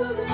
surrender.